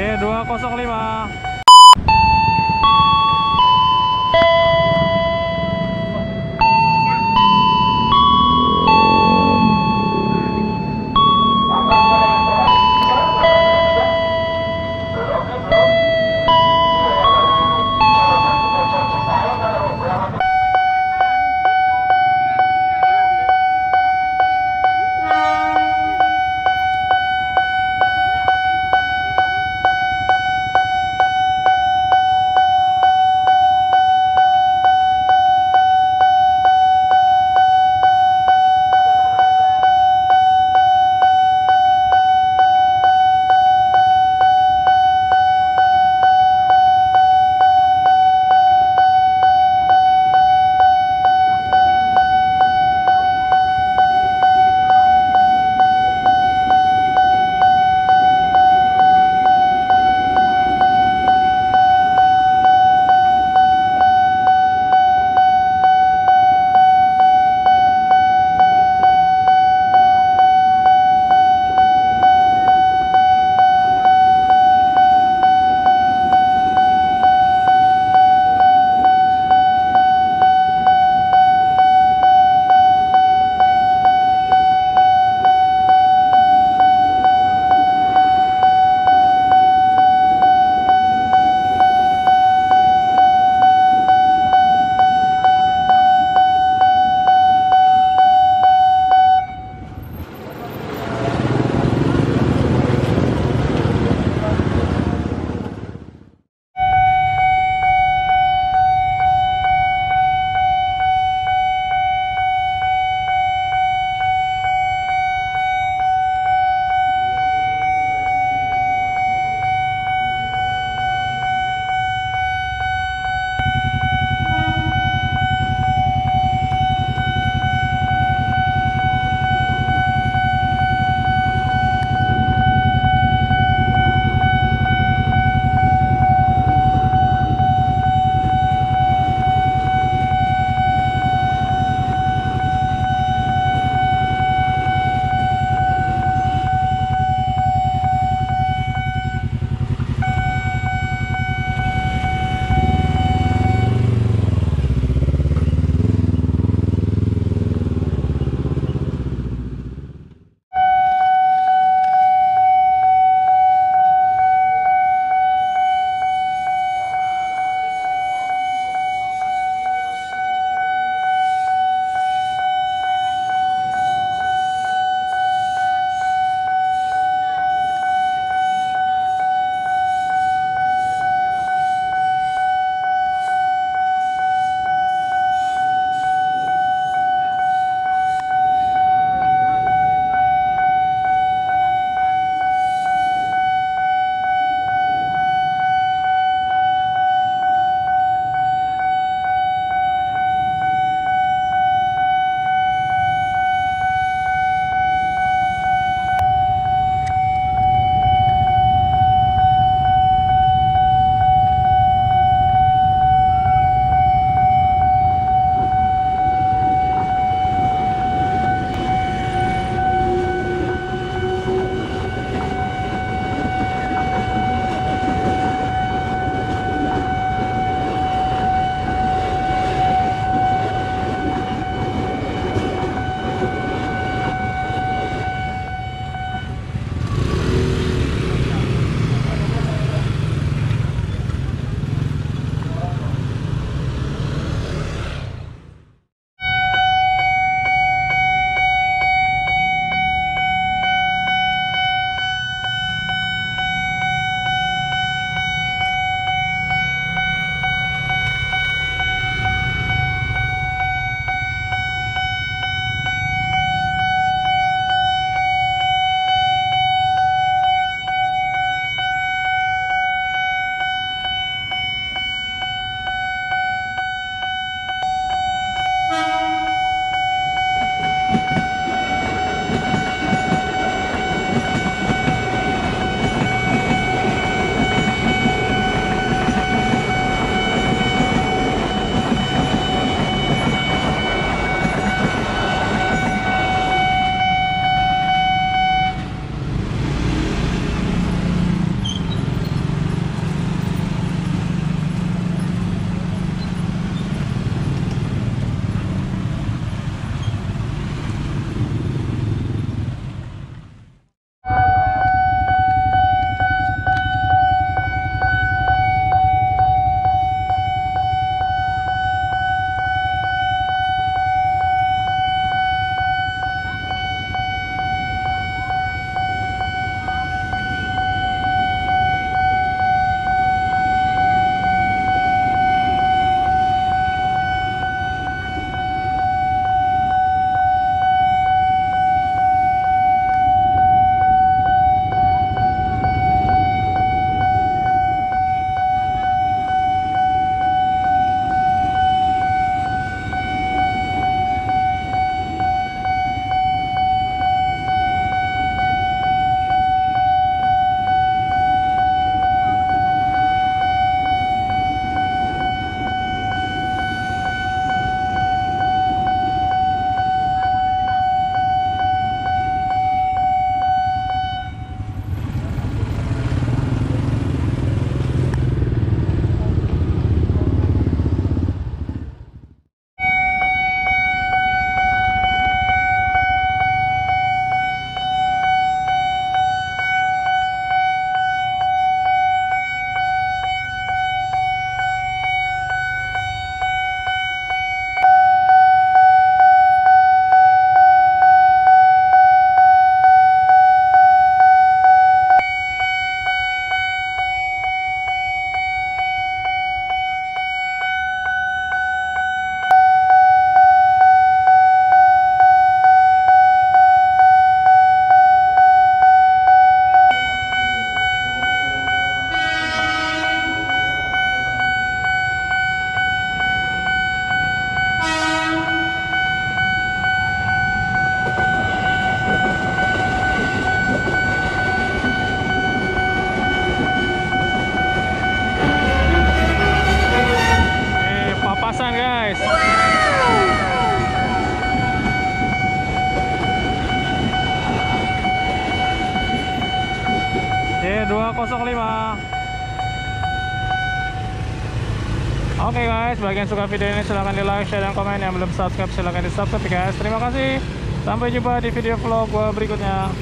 D205 205 iya, Oke okay guys, bagian suka video ini silahkan di like, share, dan komen. Yang belum subscribe silahkan di subscribe guys. Terima kasih, sampai jumpa di video vlog gue berikutnya.